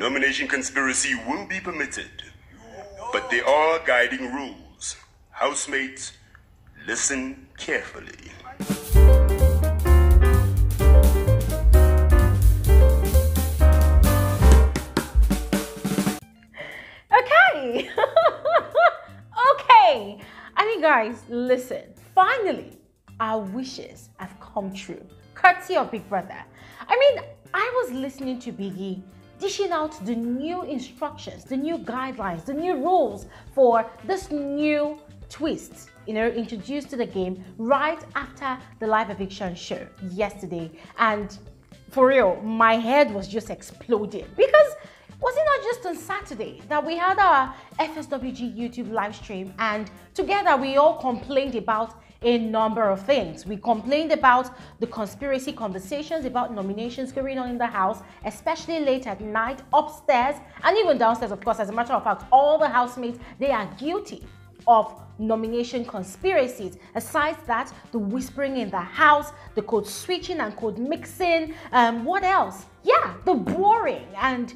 nomination conspiracy will be permitted, but there are guiding rules. Housemates, listen carefully. Okay. okay. I mean, guys, listen. Finally, our wishes have come true, courtesy of Big Brother. I mean, I was listening to Biggie dishing out the new instructions, the new guidelines, the new rules for this new twist, you know, introduced to the game right after the live eviction show yesterday. And for real, my head was just exploding because was it not just on Saturday that we had our FSWG YouTube live stream and together we all complained about a number of things. We complained about the conspiracy conversations about nominations going on in the house, especially late at night, upstairs, and even downstairs, of course. As a matter of fact, all the housemates, they are guilty of nomination conspiracies. Aside that, the whispering in the house, the code switching and code mixing, um, what else? Yeah, the boring and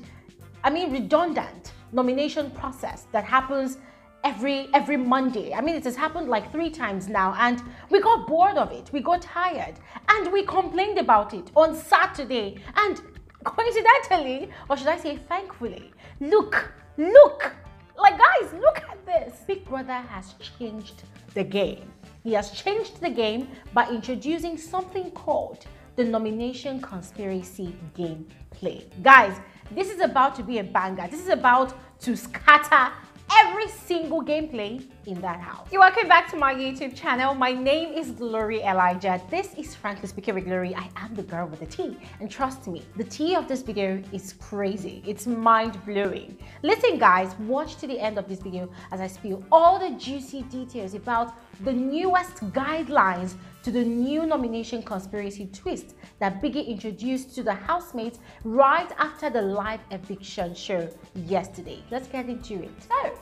I mean redundant nomination process that happens every every Monday. I mean, it has happened like three times now, and we got bored of it. We got tired, and we complained about it on Saturday. And coincidentally, or should I say, thankfully, look, look, like guys, look at this. Big Brother has changed the game. He has changed the game by introducing something called the nomination conspiracy gameplay. Guys, this is about to be a banger. This is about to scatter every single gameplay in that house. You're welcome back to my YouTube channel. My name is Glory Elijah. This is frankly speaking with Glory. I am the girl with the tea. And trust me, the tea of this video is crazy. It's mind-blowing. Listen guys, watch to the end of this video as I spill all the juicy details about the newest guidelines to the new nomination conspiracy twist that Biggie introduced to the housemates right after the live eviction show yesterday. Let's get into it. So,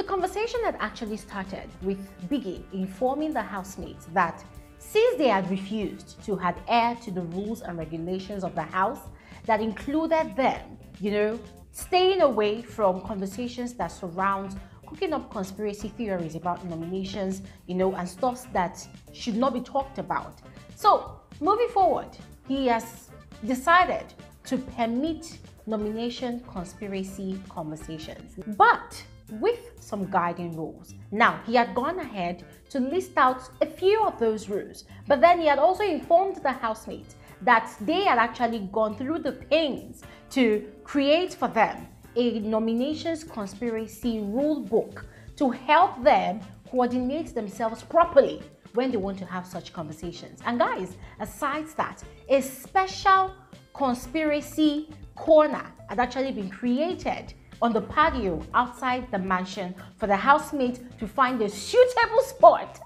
the conversation had actually started with Biggie informing the housemates that since they had refused to adhere to the rules and regulations of the house that included them, you know, staying away from conversations that surround cooking up conspiracy theories about nominations, you know, and stuff that should not be talked about. So, moving forward, he has decided to permit nomination conspiracy conversations, but with some guiding rules. Now, he had gone ahead to list out a few of those rules, but then he had also informed the housemates that they had actually gone through the pains to create for them a nominations conspiracy rule book to help them coordinate themselves properly when they want to have such conversations. And guys, aside that, a special conspiracy corner had actually been created on the patio outside the mansion for the housemate to find a suitable spot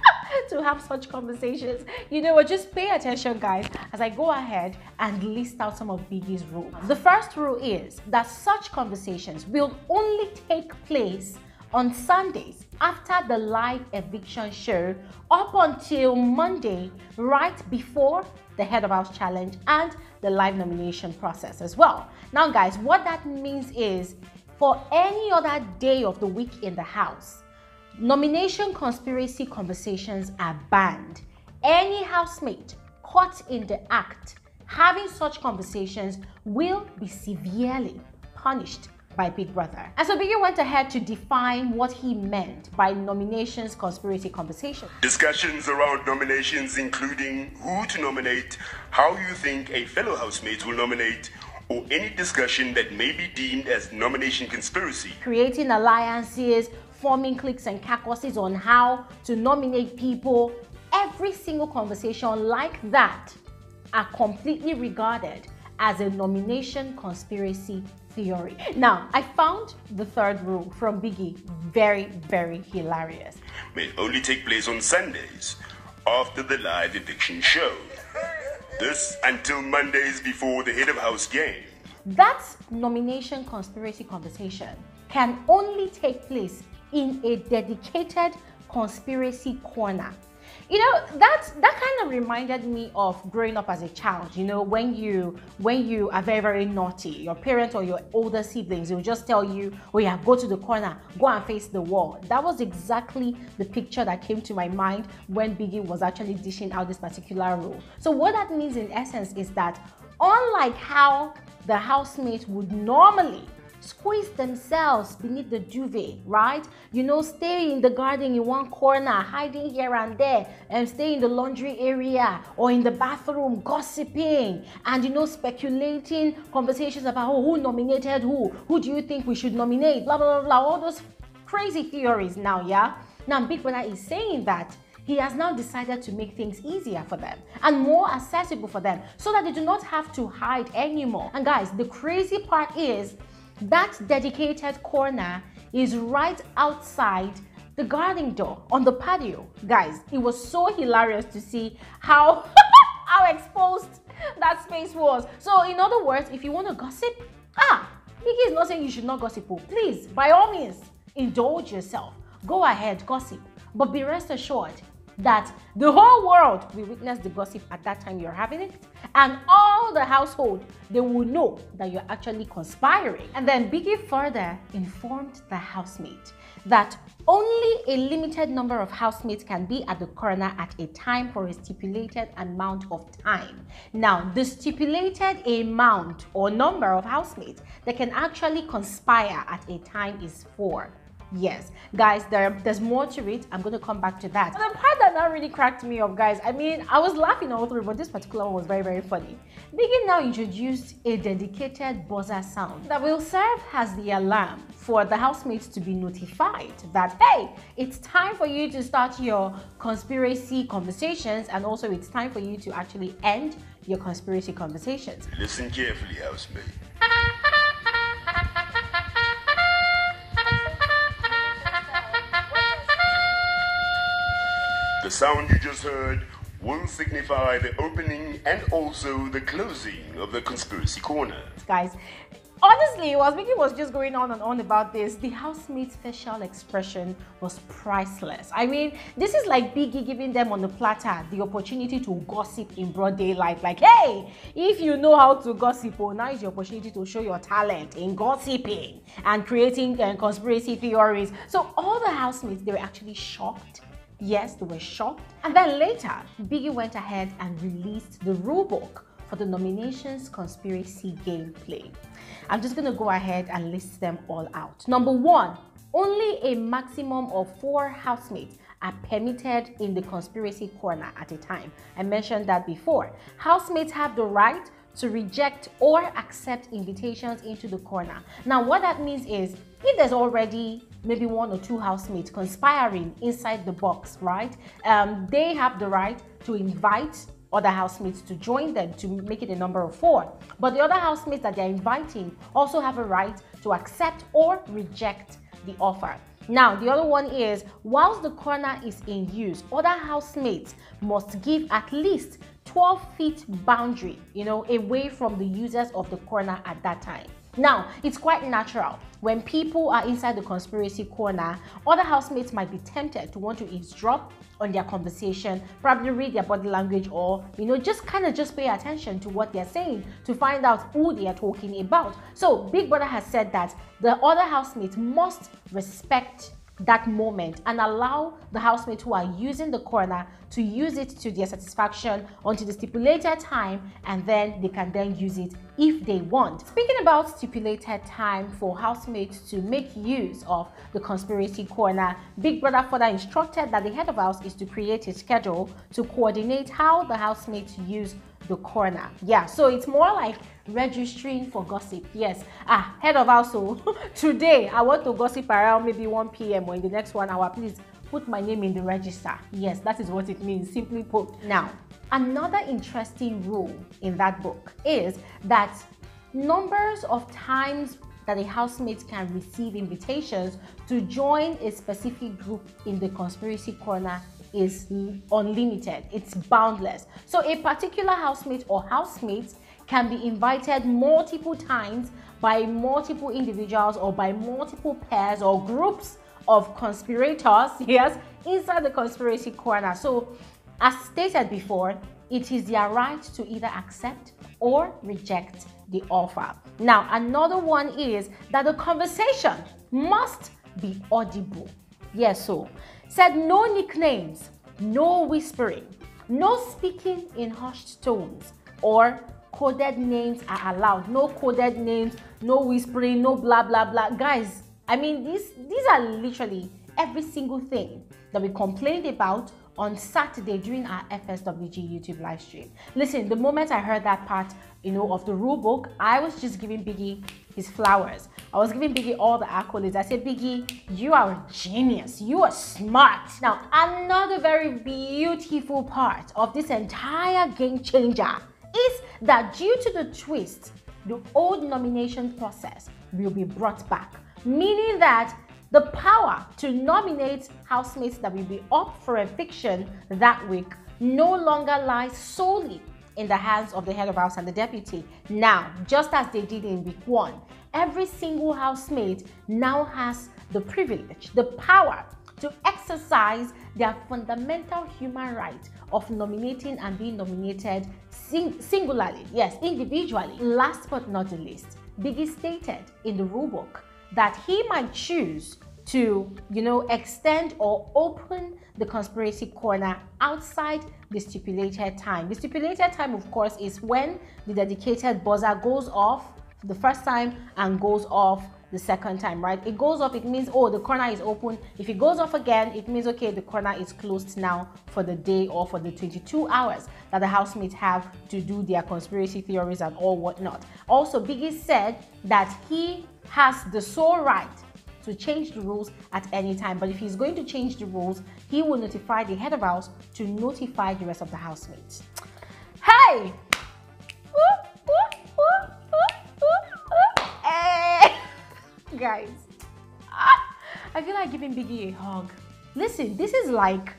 to have such conversations. You know what? Just pay attention, guys, as I go ahead and list out some of Biggie's rules. The first rule is that such conversations will only take place on Sundays after the live eviction show up until Monday, right before the Head of House Challenge and the live nomination process as well. Now, guys, what that means is for any other day of the week in the house, Nomination conspiracy conversations are banned. Any housemate caught in the act having such conversations will be severely punished by Big Brother. And so Biggie went ahead to define what he meant by nominations conspiracy conversation. Discussions around nominations including who to nominate, how you think a fellow housemate will nominate, or any discussion that may be deemed as nomination conspiracy. Creating alliances forming cliques and caucuses on how to nominate people, every single conversation like that are completely regarded as a nomination conspiracy theory. Now, I found the third rule from Biggie very, very hilarious. May only take place on Sundays after the live eviction show. This until Mondays before the head of house game. That nomination conspiracy conversation can only take place in a dedicated conspiracy corner. You know that that kind of reminded me of growing up as a child you know when you when you are very very naughty. Your parents or your older siblings will just tell you oh yeah go to the corner go and face the wall. That was exactly the picture that came to my mind when biggie was actually dishing out this particular role. So what that means in essence is that unlike how the housemate would normally squeeze themselves beneath the duvet, right? You know, stay in the garden in one corner, hiding here and there, and stay in the laundry area or in the bathroom, gossiping and, you know, speculating conversations about oh, who nominated who, who do you think we should nominate, blah, blah, blah, blah, all those crazy theories now, yeah? Now, Big Brother is saying that he has now decided to make things easier for them and more accessible for them so that they do not have to hide anymore. And guys, the crazy part is that dedicated corner is right outside the garden door on the patio. Guys, it was so hilarious to see how, how exposed that space was. So in other words, if you want to gossip, ah, Biggie is not saying you should not gossip. Oh, please, by all means, indulge yourself. Go ahead, gossip. But be rest assured, that the whole world will witness the gossip at that time you're having it and all the household they will know that you're actually conspiring and then biggie further informed the housemate that only a limited number of housemates can be at the corner at a time for a stipulated amount of time. Now, the stipulated amount or number of housemates that can actually conspire at a time is four. Yes, guys, there, there's more to it. I'm going to come back to that. But the part that now really cracked me up, guys, I mean, I was laughing all through, but this particular one was very, very funny. Biggie now introduced a dedicated buzzer sound that will serve as the alarm for the housemates to be notified that, hey, it's time for you to start your conspiracy conversations and also it's time for you to actually end your conspiracy conversations. Listen carefully, housemate. The sound you just heard will signify the opening and also the closing of the Conspiracy Corner. Guys, honestly, while Biggie was just going on and on about this, the housemate's facial expression was priceless. I mean, this is like Biggie giving them on the platter the opportunity to gossip in broad daylight. Like, hey, if you know how to gossip, oh, now is your opportunity to show your talent in gossiping and creating uh, conspiracy theories. So all the housemates, they were actually shocked Yes, they were shocked. And then later, Biggie went ahead and released the rulebook for the nominations conspiracy gameplay. I'm just gonna go ahead and list them all out. Number one, only a maximum of four housemates are permitted in the conspiracy corner at a time. I mentioned that before. Housemates have the right to reject or accept invitations into the corner. Now, what that means is if there's already maybe one or two housemates conspiring inside the box, right? Um, they have the right to invite other housemates to join them to make it a number of four. But the other housemates that they're inviting also have a right to accept or reject the offer. Now, the other one is, whilst the corner is in use, other housemates must give at least 12 feet boundary, you know, away from the users of the corner at that time. Now, it's quite natural. When people are inside the conspiracy corner, other housemates might be tempted to want to eavesdrop on their conversation, probably read their body language or, you know, just kind of just pay attention to what they're saying to find out who they are talking about. So Big Brother has said that the other housemates must respect that moment and allow the housemates who are using the corner to use it to their satisfaction until the stipulated time and then they can then use it if they want. Speaking about stipulated time for housemates to make use of the conspiracy corner, Big Brother further instructed that the head of house is to create a schedule to coordinate how the housemates use the corner. Yeah, so it's more like registering for gossip. Yes. Ah, head of household. Today, I want to gossip around maybe 1 p.m. or in the next one hour. Please put my name in the register. Yes, that is what it means, simply put. Now, another interesting rule in that book is that numbers of times that a housemate can receive invitations to join a specific group in the conspiracy corner is unlimited, it's boundless. So a particular housemate or housemates can be invited multiple times by multiple individuals or by multiple pairs or groups of conspirators, yes, inside the conspiracy corner. So, as stated before, it is their right to either accept or reject the offer. Now, another one is that the conversation must be audible. Yes, so said no nicknames, no whispering, no speaking in hushed tones, or coded names are allowed. No coded names, no whispering, no blah blah blah. Guys, I mean these these are literally every single thing that we complained about on Saturday during our FSWG YouTube live stream. Listen, the moment I heard that part, you know, of the rule book, I was just giving Biggie his flowers. I was giving Biggie all the accolades. I said, Biggie, you are a genius. You are smart. Now, another very beautiful part of this entire game changer is that due to the twist, the old nomination process will be brought back, meaning that the power to nominate housemates that will be up for eviction that week no longer lies solely in the hands of the head of house and the deputy. Now, just as they did in week one, every single housemate now has the privilege, the power to exercise their fundamental human right of nominating and being nominated sing singularly, yes, individually. Last but not the least, Biggie stated in the rulebook that he might choose to, you know, extend or open the conspiracy corner outside the stipulated time. The stipulated time, of course, is when the dedicated buzzer goes off the first time and goes off the second time, right? It goes off, it means, oh, the corner is open. If it goes off again, it means, okay, the corner is closed now for the day or for the 22 hours that the housemates have to do their conspiracy theories and all whatnot. Also, Biggie said that he has the sole right to change the rules at any time. But if he's going to change the rules, he will notify the head of house to notify the rest of the housemates. Hey! hey! Guys, I feel like giving Biggie a hug. Listen, this is like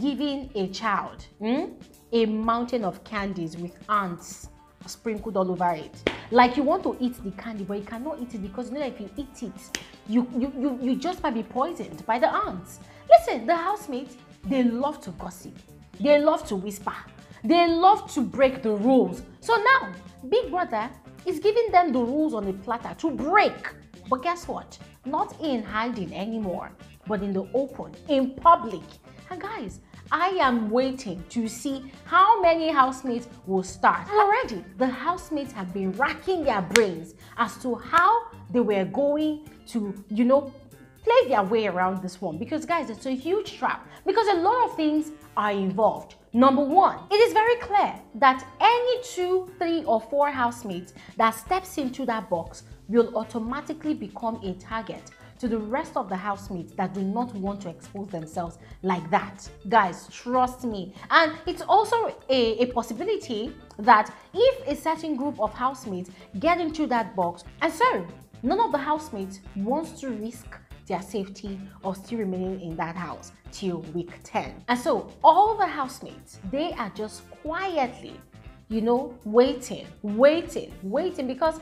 giving a child hmm, a mountain of candies with ants sprinkled all over it. Like you want to eat the candy, but you cannot eat it because you know if you eat it, you, you, you, just might be poisoned by the ants. Listen, the housemates, they love to gossip. They love to whisper. They love to break the rules. So now, Big Brother is giving them the rules on a platter to break. But guess what? Not in hiding anymore, but in the open, in public. And guys, I am waiting to see how many housemates will start. Already, the housemates have been racking their brains as to how they were going to, you know, play their way around this one. Because guys, it's a huge trap because a lot of things are involved. Number one, it is very clear that any two, three, or four housemates that steps into that box will automatically become a target to the rest of the housemates that do not want to expose themselves like that. Guys, trust me. And it's also a, a possibility that if a certain group of housemates get into that box, and so none of the housemates wants to risk their safety or still remaining in that house till week 10. And so all the housemates, they are just quietly, you know, waiting, waiting, waiting because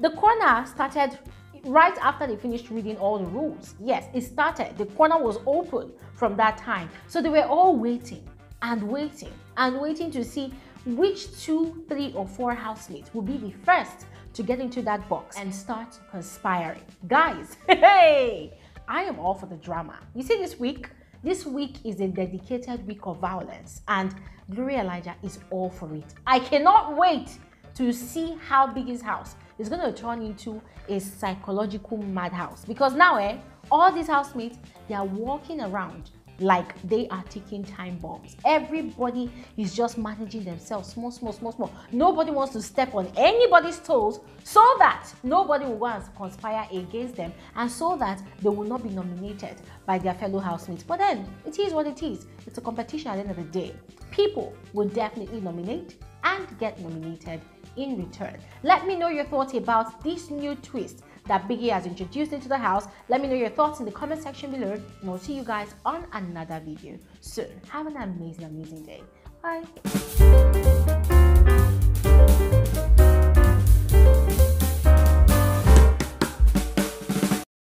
the corner started right after they finished reading all the rules. Yes, it started. The corner was open from that time. So they were all waiting and waiting and waiting to see which two, three, or four housemates will be the first to get into that box and start conspiring. Guys, hey, I am all for the drama. You see, this week, this week is a dedicated week of violence, and Glory Elijah is all for it. I cannot wait to see how Biggie's house is going to turn into a psychological madhouse because now eh all these housemates they are walking around like they are ticking time bombs. Everybody is just managing themselves small, small, small, small. Nobody wants to step on anybody's toes so that nobody will to conspire against them and so that they will not be nominated by their fellow housemates. But then it is what it is. It's a competition at the end of the day. People will definitely nominate and get nominated in return. Let me know your thoughts about this new twist that Biggie has introduced into the house. Let me know your thoughts in the comment section below and I'll see you guys on another video soon. Have an amazing, amazing day. Bye.